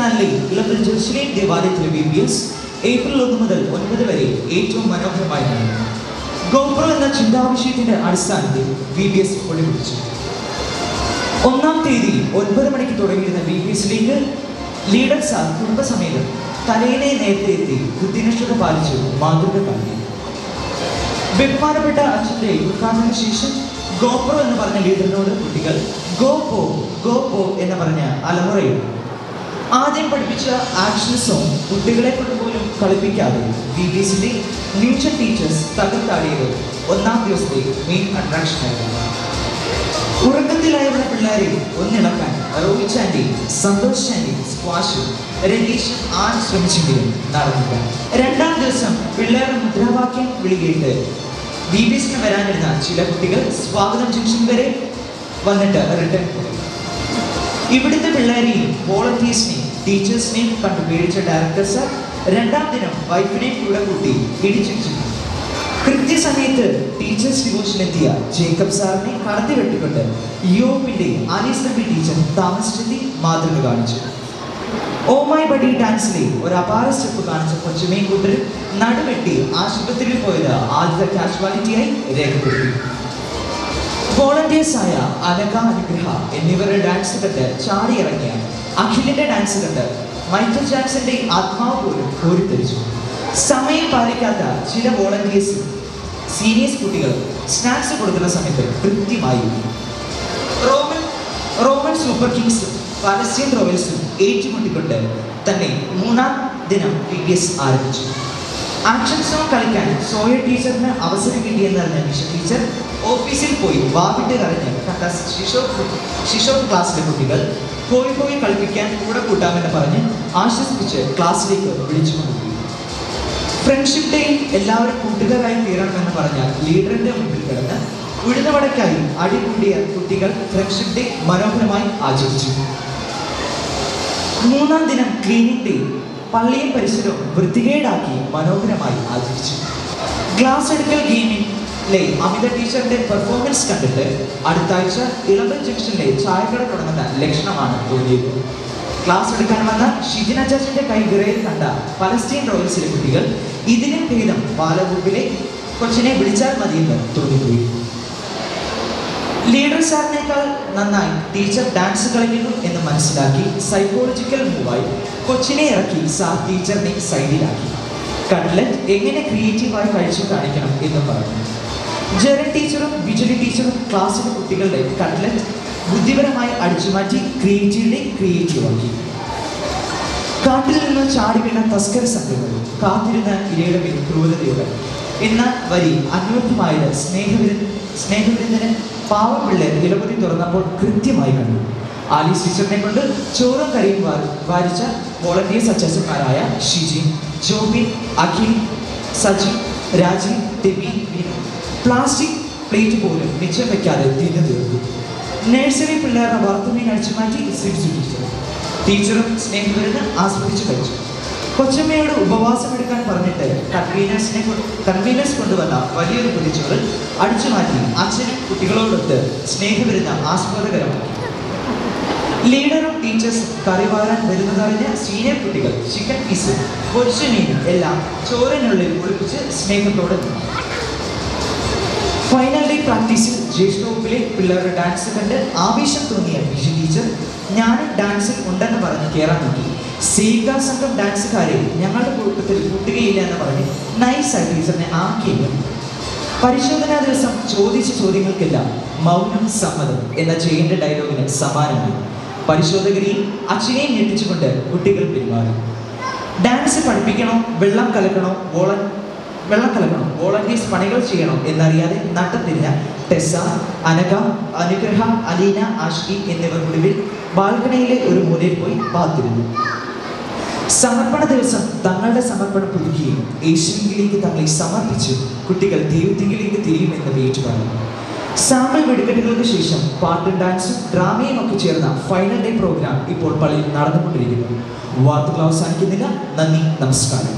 ഇരുപത്തിനാലിലെ ഇളമ്പൽ ജെറുസലേം ദേവാലയത്തിലെ ബി ബി എസ് ഏപ്രിൽ ഒന്ന് മുതൽ ഒൻപത് വരെ ഏറ്റവും മനോഹരമായി നടന്നു ഗോപുരം എന്ന ചിന്താവിഷയത്തിന്റെ അടിസ്ഥാനത്തിൽ ബി ബി എസ് ഒളിപിടിച്ചു ഒന്നാം തീയതി ഒൻപത് മണിക്ക് തുടങ്ങിയിരുന്ന ബി ബി എസിലേക്ക് സാർ കുടുംബസമേതം തലേനെ നേരത്തെ എത്തി കൃത്യനിഷ്ഠത പാലിച്ചു മാതൃക കാട്ടി ബഹുമാനപ്പെട്ട അച്ഛന്റെ ഉദ്ഘാടന ശേഷം ഗോപ്രോ എന്ന് പറഞ്ഞ ലീഡറിനോട് കുട്ടികൾ ഗോ പോ ഗോ പോ എന്ന് പറഞ്ഞ അലമുറയും ആദ്യം പഠിപ്പിച്ച ആക്ഷൻ സോങ് കുട്ടികളെ കൊണ്ട് പോലും കളിപ്പിക്കാതെ ബി ബി എസിന്റെ ന്യൂച്ചർ ടീച്ചേഴ്സ് തകർത്താടിയത് ഒന്നാം ദിവസത്തെ മെയിൻ അട്രാക്ഷൻ ആയിരുന്നു. ഉറക്കത്തിലായുള്ള പിള്ളേരെ ഒന്നിളക്കാൻ Rohit aunty Santhosh aunty squash രണ്ടീഷ് ആൻ ശ്രമിച്ചെങ്കിലും നടന്നില്ല. രണ്ടാം ദിവസം പിള്ളേരുടെ മുദ്രാവാക്യം വിളികേട്ട് ബി ബി എസിന് വരാനിരുന്ന ചില കുട്ടികൾ സ്വാഗതം ജംഗ്ഷൻ വരെ വന്നിട്ട് റിട്ടേൺ പോയി. ഇവിടുത്തെ പിള്ളേരെയും വോളണ്ടിയേഴ്സിനെയും ടീച്ചേഴ്സിനെയും കണ്ടു പേടിച്ച ഡയറക്ടർ സർ രണ്ടാം ദിനം വൈഫിനെയും കൂടെ കൂട്ടി ഇടിച്ചിടിച്ചു. കൃത്യസമയത്ത് ടീച്ചേഴ്സ് ഡിവോഷനെത്തിയ ജേക്കബ് സാറിനെ കടത്തി വെട്ടിക്കൊണ്ട് യോപ്പിന്റെ ആലീസ് ടീച്ചർ താമസിച്ചെത്തി മാതൃക കാണിച്ചു. ഓമായി ബഡി ഡാൻസിലെ ഒരു അപാര സ്റ്റെപ്പ് കാണിച്ച കൊച്ചുമേൻ കൂട്ടരും നടുവെട്ടി ആശുപത്രിയിൽ പോയത് ആദ്യത്തെ കാഷ്വാലിറ്റിയായി രേഖപ്പെടുത്തി. ആയ അനക അനുഗ്രഹ എന്നിവരുടെ ഡാൻസ് കണ്ട് ചാടിയിറങ്ങിയ അഖിലിന്റെ ഡാൻസ് കണ്ട് മൈക്കിൾ ജാക്സന്റെ ആത്മാവ് പോലും കോരിത്തെരിച്ചു സമയം പാലിക്കാത്ത ചില വോളണ്ടിയേഴ്സ് സീനിയേഴ്സ് കുട്ടികൾ സ്നാക്സ് കൊടുക്കുന്ന സമയത്ത് കൃത്യമായി റോമൻ റോമൻ സൂപ്പർ കിങ്സും പലസ്റ്റീൻ റോയൽസും ഏറ്റുമുട്ടിക്കൊണ്ട് തന്നെ മൂന്നാം ദിനം പി ആരംഭിച്ചു. ആക്ഷൻ സോങ് കളിക്കാൻ സോയ ടീച്ചറിന് അവസരം കിട്ടിയെന്നറിഞ്ഞ വിഷു ടീച്ചർ ഓഫീസിൽ പോയി വാവിട്ട് കരഞ്ഞ്. ശിശോ ശിശോ ക്ലാസ്സിലെ കുട്ടികൾ പോയി പോയി കളിപ്പിക്കാൻ കൂടെ കൂട്ടാമെന്ന് പറഞ്ഞ് ആശ്വസിപ്പിച്ച് ക്ലാസ്സിലേക്ക് വിളിച്ചു കൊണ്ടുപോയി ഫ്രണ്ട്ഷിപ്പ് ഡേയിൽ എല്ലാവരും കൂട്ടുകാരായി തീരണമെന്ന് പറഞ്ഞാൽ ലീഡറിന്റെ മുമ്പിൽ കിടന്ന് ഉഴുന്നവടക്കായി അടികൂടിയ കുട്ടികൾ ഫ്രണ്ട്ഷിപ്പ് ഡേ മനോഹരമായി ആചരിച്ചു. മൂന്നാം ദിനം ക്ലീനിങ് ഡേ പള്ളിയും പരിസരവും വൃത്തികേടാക്കി മനോഹരമായി ആചരിച്ചു. ഗ്ലാസ് എടുക്കൽ ഗെയിമിലെ അമിത ടീച്ചറിന്റെ പെർഫോമൻസ് കണ്ടിട്ട് അടുത്ത ആഴ്ച ഇളമ്പൻ ജംഗ്ഷനിലെ ചായക്കട തുടങ്ങുന്ന ലക്ഷണമാണ് തോന്നിയത്. ക്ലാസ് എടുക്കാൻ വന്ന ഷിജിന ചാച്ചിന്റെ കൈ വിറയിൽ കണ്ട പലസ്തീൻ റോയൽസിലെ കുട്ടികൾ ഇതിനും ഭേദം പാലകുപ്പിലെ കൊച്ചിനെ വിളിച്ചാൽ മതിയെന്ന് തോന്നിപ്പോയി. ലീഡർ സാറിനേക്കാൾ നന്നായി ടീച്ചർ ഡാൻസ് കളിക്കുന്നു എന്ന് മനസ്സിലാക്കി സൈക്കോളജിക്കൽ മൂവായി കൊച്ചിനെ ഇറക്കി സാർ ടീച്ചറിനെ സൈഡിലാക്കി. കട്ട്ലറ്റ് എങ്ങനെ ക്രിയേറ്റീവായി കഴിച്ചു കാണിക്കണം എന്ന് പറഞ്ഞു. ജെറൻ ടീച്ചറും ബിജുലി ടീച്ചറും ക്ലാസ്സിലെ കുട്ടികളുടെ കട്ട്ലറ്റ് ബുദ്ധിപരമായി അടിച്ചുമാറ്റി ക്രിയേറ്റീവിനെ ക്രിയേറ്റീവാക്കി കാട്ടിൽ നിന്ന് ചാടി വീണ തസ്കര സംഘങ്ങൾ കാത്തിരുന്ന ഇരയുടെ മേൽ എന്ന വരി അനുയോജ്യമായത് സ്നേഹവിരു സ്നേഹവിരുദ്ധന് പാവം പിള്ളേർ ഇലപതി തുറന്നപ്പോൾ കൃത്യമായി കണ്ടു. ആലി ടീച്ചറിനെ കൊണ്ട് ചോറും കറിയും വാരിച്ച വോളണ്ടിയർ അച്ചാച്ചന്മാരായ ഷിജി ജോബിൻ അഖിൽ സജി രാജി ടെബി പ്ലാസ്റ്റിക് പ്ലേറ്റ് പോലും മിച്ചം വയ്ക്കാതെ തിന്നു തീർത്തു. നഴ്സറി പിള്ളേരുടെ വറുത്തുമീൻ അടിച്ചു മാറ്റി സിരിച്ചു ടീച്ചറും സ്നേഹിതരുന്ന് ആസ്വദിച്ചു കഴിച്ചു. കൊച്ചമ്മയോട് ഉപവാസം എടുക്കാൻ പറഞ്ഞിട്ട് കൺവീനേഴ്സിനെ കൺവീനേഴ്സ് കൊണ്ടുവന്ന വലിയൊരു കുതിച്ചുകൾ അടിച്ചു മാറ്റി. അച്ഛനും കുട്ടികളോടൊത്ത് സ്നേഹവിരുന്ന ആസ്വാദകരമാക്കി ലീഡറും ടീച്ചേഴ്സും കറി വാരാൻ വരുന്നതറിഞ്ഞ സീനിയർ കുട്ടികൾ ചിക്കൻ പീസും പൊരിച്ച മീൻ എല്ലാം ചോറിനുള്ളിൽ ഒളിപ്പിച്ച് സ്നേഹത്തോടെ ഫൈനൽ പ്രാക്ടീസിൽ ജ്യേഷ്ഠ വകുപ്പിലെ പിള്ളേരുടെ ഡാൻസ് കണ്ട് ആവേശം തോന്നിയ വിഷു ടീച്ചർ ഞാനും ഡാൻസിൽ ഉണ്ടെന്ന് പറഞ്ഞ് കയറാൻ നോക്കി. സീക സംഘം ഡാൻസുകാരെ ഞങ്ങളുടെ കൂട്ടത്തിൽ കൂട്ടുകയില്ല എന്ന് പറഞ്ഞ് നൈസായി ടീച്ചറിനെ ആക്കിയില്ല പരിശോധനാ ദിവസം ചോദിച്ച ചോദ്യങ്ങൾക്കെല്ലാം മൗനം സമ്മതം എന്ന ജയന്റെ ഡയലോഗിന് സമാനമായി പരിശോധകരെയും അച്ഛനെയും ഞെട്ടിച്ചുകൊണ്ട് കുട്ടികൾ പിന്മാറി ഡാൻസ് പഠിപ്പിക്കണോ? വെള്ളം കലക്കണോ? വോളൻ വെള്ളം കലക്കണം വോളണ്ടിയേഴ്സ് പണികൾ ചെയ്യണം എന്നറിയാതെ നട്ടത്തിരിഞ്ഞ ടെസ അനക അനുഗ്രഹ അലീന ആഷ്കി എന്നിവർ ഒടുവിൽ ബാൽക്കണിയിലെ ഒരു മൂലയിൽ പോയി പാത്തിരുന്നു. സമർപ്പണ ദിവസം തങ്ങളുടെ സമർപ്പണം പുതുക്കുകയും യേശുവിലേക്ക് തങ്ങളെ സമർപ്പിച്ച്. കുട്ടികൾ ദൈവത്തിങ്കിലേക്ക് തിരിയുമെന്ന് വീട്ടു പറഞ്ഞു. സാമ്പിൾ വെടിക്കെട്ടുകൾക്ക് ശേഷം പാട്ടും ഡാൻസും ഡ്രാമയും ഒക്കെ ചേർന്ന ഫൈനൽ ഡേ പ്രോഗ്രാം ഇപ്പോൾ പള്ളിയിൽ നടന്നുകൊണ്ടിരിക്കുന്നു. വാർത്തകൾ അവസാനിക്കുന്നില്ല. നന്ദി നമസ്കാരം.